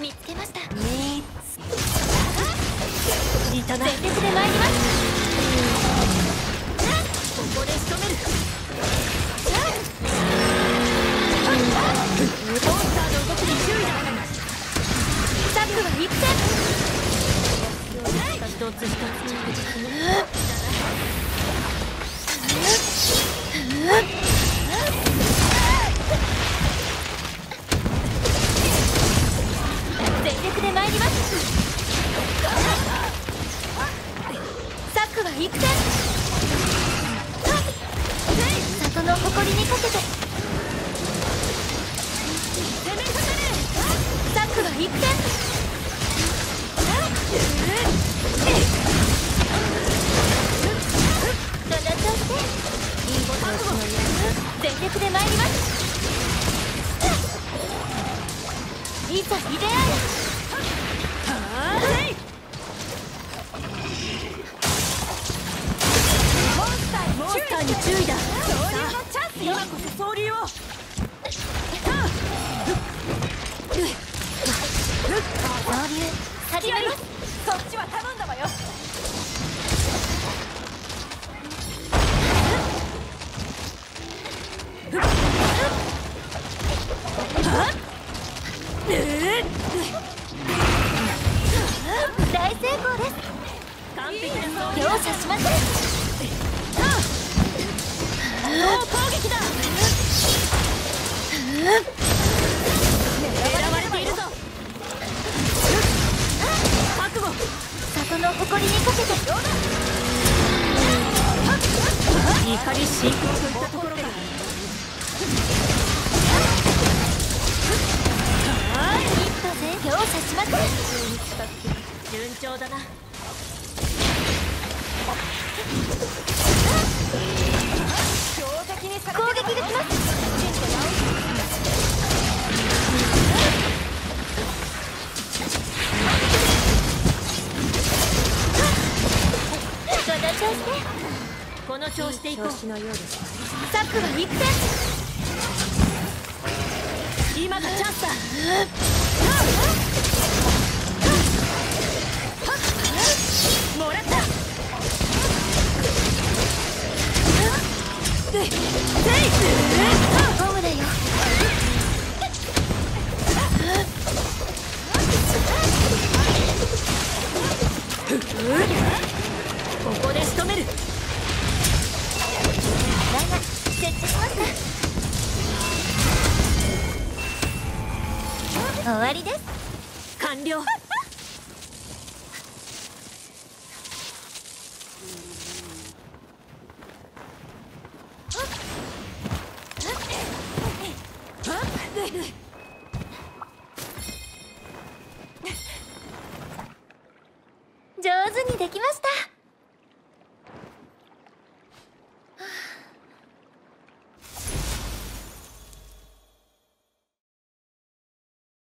見つけました。3ついたな全力で参りますここで仕留めるモンスターの動きに注意だザックは一点一つ一つ着実に参りますザックは行くぜ。里の誇りにかけて攻めかかれザックは行くぜ。どなたっていいボタンを全力で参りますいざイデアそっちは頼んだわよな総容赦しません総攻撃だ狙われているぞ覚悟里の誇りにかけて怒り進行といったところか一歩ぜ容赦しません順調だな。この調子でいこうザックは行くぜ今がチャンスだホームだよここで仕留める。なんが設置しました終わりです。完了上手にできました。